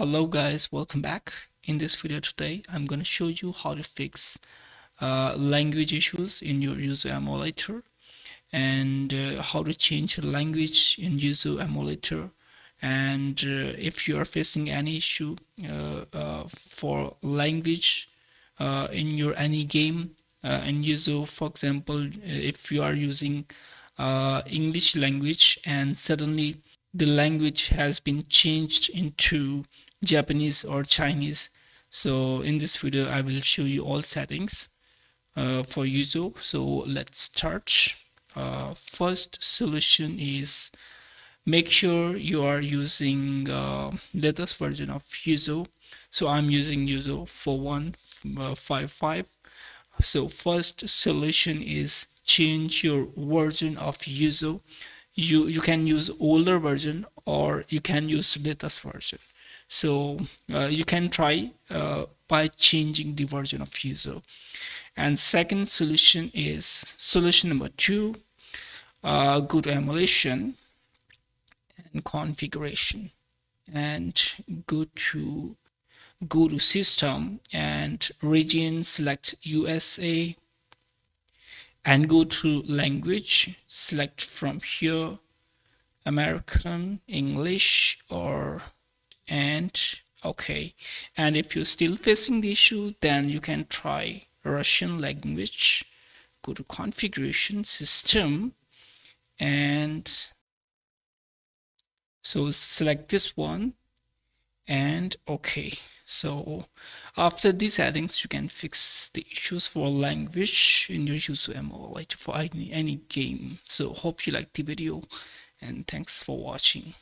hello guys. Welcome back. In this video today i'm going to show you how to fix uh, language issues in your Yuzu emulator and uh, how to change language in Yuzu emulator. And uh, if you are facing any issue uh, uh, for language uh, in your any game in Yuzu for example if you are using English language and suddenly the language has been changed into Japanese or Chinese. So in this video I will show you all settings uh, for Yuzu so let's start. Uh, first solution is make sure you are using uh, latest version of Yuzu so I'm using Yuzu 4155 so first solution is change your version of Yuzu you you can use older version or you can use latest version so uh, you can try uh, by changing the version of Yuzu and second solution is solution number two uh, go to emulation and configuration. And go to go to system and region select USA and go to language select from here American English or and okay. And if you're still facing the issue then you can try Russian language go to configuration system and so select this one and okay. So after these settings you can fix the issues for language in your Yuzu emulator for any, any game. So hope you liked the video and thanks for watching